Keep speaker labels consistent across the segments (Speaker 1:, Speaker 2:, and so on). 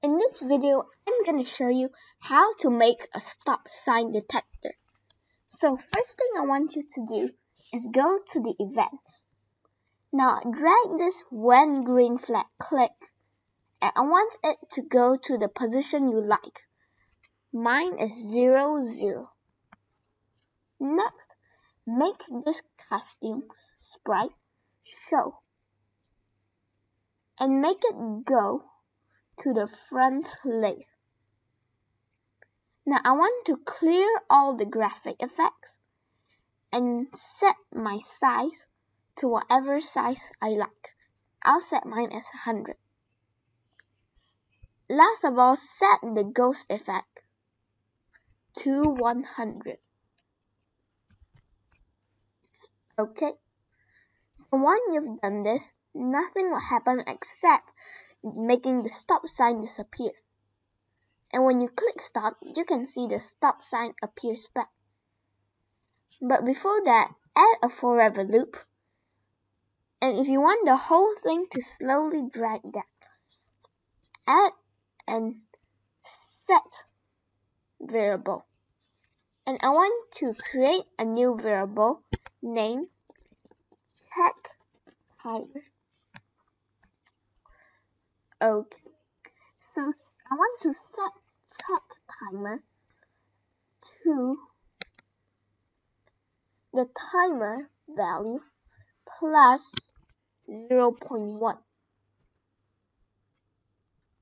Speaker 1: In this video, I'm going to show you how to make a stop sign detector. So first thing I want you to do is go to the events. Now drag this when green flag click and I want it to go to the position you like. Mine is 0, 0. Next, make this costume sprite show and make it go to the front layer. Now I want to clear all the graphic effects and set my size to whatever size I like. I'll set mine as 100. Last of all, set the ghost effect to 100. Okay, so when you've done this, nothing will happen except making the stop sign disappear. And when you click stop, you can see the stop sign appears back. But before that, add a forever loop. And if you want the whole thing to slowly drag down, add and set variable. And I want to create a new variable named check timer. Okay, so I want to set check timer to the timer value plus 0 0.1.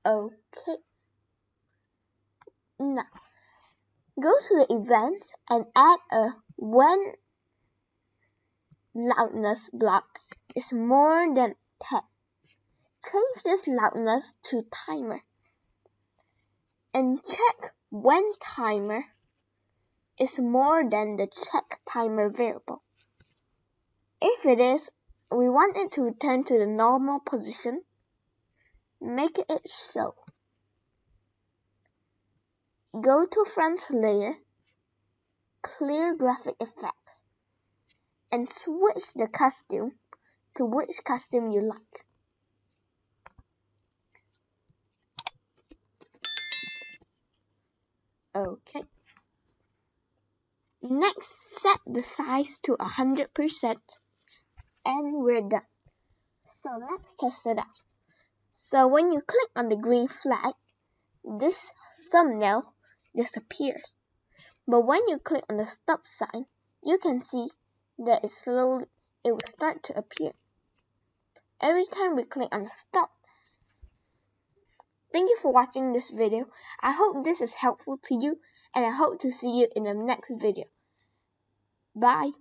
Speaker 1: Okay. Now, go to the events and add a when loudness block is more than 10. Change this loudness to timer and check when timer is more than the check timer variable. If it is, we want it to return to the normal position. Make it show. Go to front layer, clear graphic effects, and switch the costume to which costume you like. Okay. Next, set the size to 100% and we're done. So let's test it out. So when you click on the green flag, this thumbnail disappears. But when you click on the stop sign, you can see that it slowly it will start to appear. Every time we click on the stop Thank you for watching this video. I hope this is helpful to you and I hope to see you in the next video. Bye.